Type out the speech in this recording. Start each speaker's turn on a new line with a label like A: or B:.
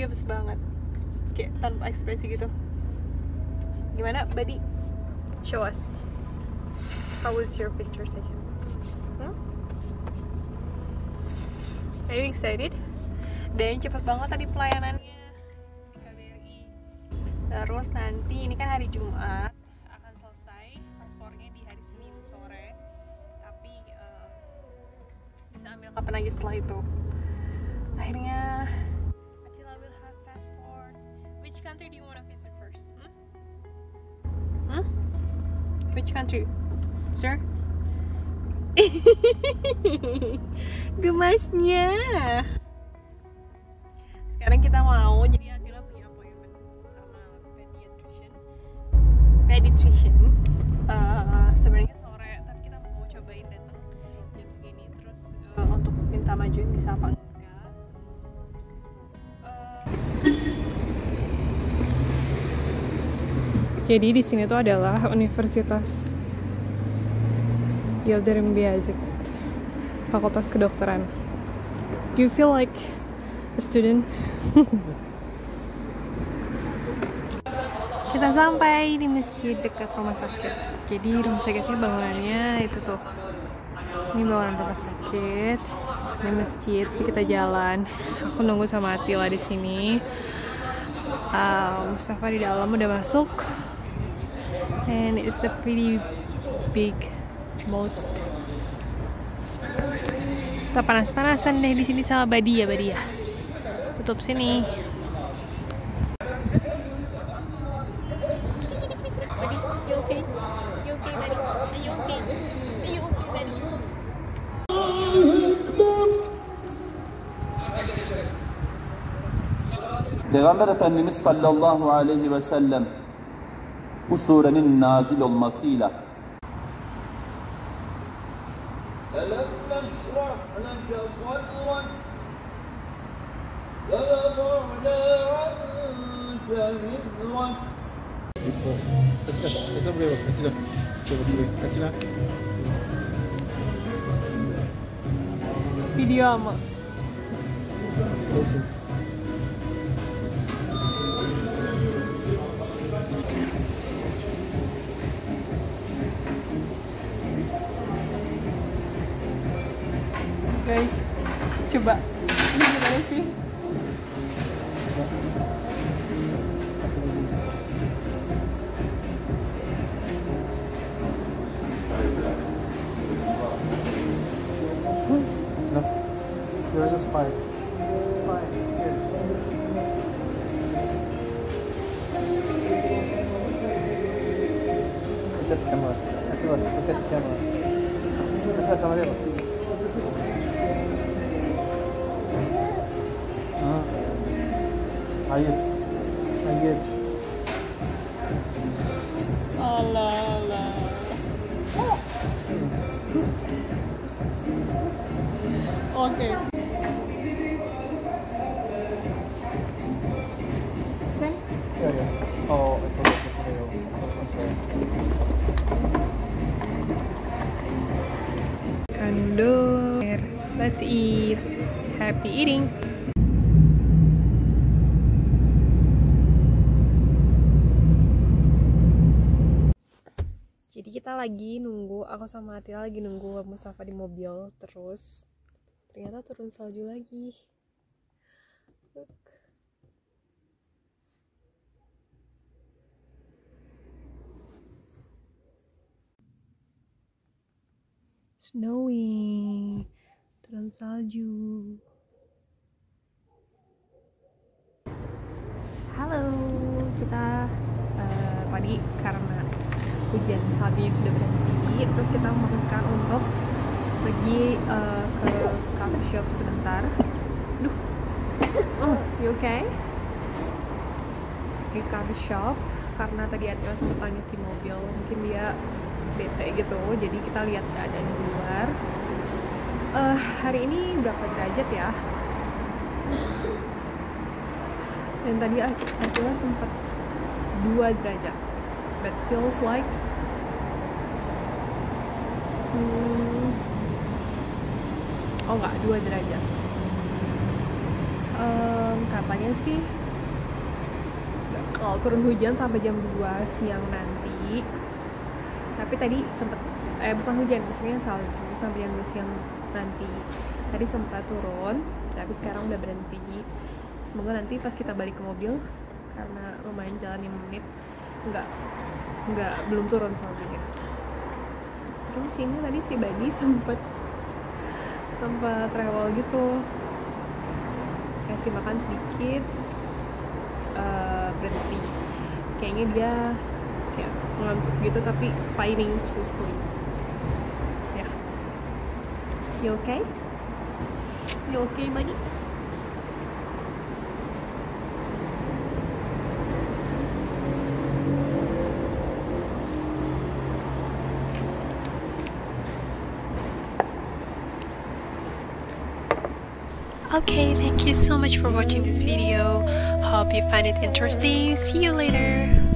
A: gemes banget. Kayak tanpa ekspresi gitu. Gimana buddy show us. How was your picture taken? Hmm? are you excited? Dan cepet banget tadi pelayanannya. Di KBRI terus nanti ini kan hari Jumat akan selesai paspornya di hari Senin sore. Tapi eh, bisa ambil kapan aja setelah itu. Akhirnya which country do you want to visit first? Hmm? Hmm? which country? Sir? Gemasnya. Sekarang kita mau jadi Attila punya appointment sama pediatrician. Pediatrician? Eh, sebenarnya sore tapi kita mau cobain datang jam segini. Terus eh, untuk minta majuin bisa apa jadi di sini tuh adalah Universitas Yildirim Beyazıt Fakultas Kedokteran Do you feel like a student? Kita sampai di masjid dekat rumah sakit. Jadi rumah sakitnya bangunannya itu tuh. Ini bangunan rumah sakit. Ini masjid. Jadi kita jalan. Aku nunggu sama Atila di sini. Uh, Mustafa di dalam udah masuk. And it's a pretty big most kita panas-panasan deh di sini sama Badia Badia tutup sini.
B: Peygamber Efendimiz sallallahu aleyhi ve sellem bu surenin nazil olmasıyla.
A: Elem ama.
C: Olsun.
A: Guys coba ini gimana sih
C: Attila. Where's the spike? Spike. Here. Look at the camera. Look at the camera. Attila, come here. Ah. I forgot the video. I'm sorry.
A: Kandor. Let's eat. Happy eating. Jadi kita lagi nunggu, aku sama Atila lagi nunggu Mustafa di mobil terus ternyata turun salju lagi. Look. Snowing, turun salju. Halo, kita eh, tadi karena hujan saljunya sudah berhenti, terus kita memutuskan untuk pergi eh, ke coffee shop sebentar. Duh, oh, you okay? Ke coffee shop karena tadi Atila sempat nangis di mobil, mungkin dia bete gitu, jadi kita lihat keadaan di luar. Eh, hari ini berapa derajat ya? dan tadi Atila sempat 2 derajat but feels like. Hmm, oh enggak 2 derajat Em, harapannya sih kalau turun hujan sampai jam 2 siang nanti. Tapi tadi sempet eh bukan hujan maksudnya salju sampai jam 2 siang nanti. Tadi sempat turun tapi sekarang udah berhenti. Semoga nanti pas kita balik ke mobil karena lumayan jalan 5 menit nggak. Nggak belum turun saljunya terus ini tadi si Badi sempet sempat travel gitu. Kasih makan sedikit eh, berhenti. Kayaknya dia kayak ngantuk gitu tapi fighting to sleep. Ya. You okay? You okay buddy Okay, thank you so much for watching this video. Hope you find it interesting. See you later.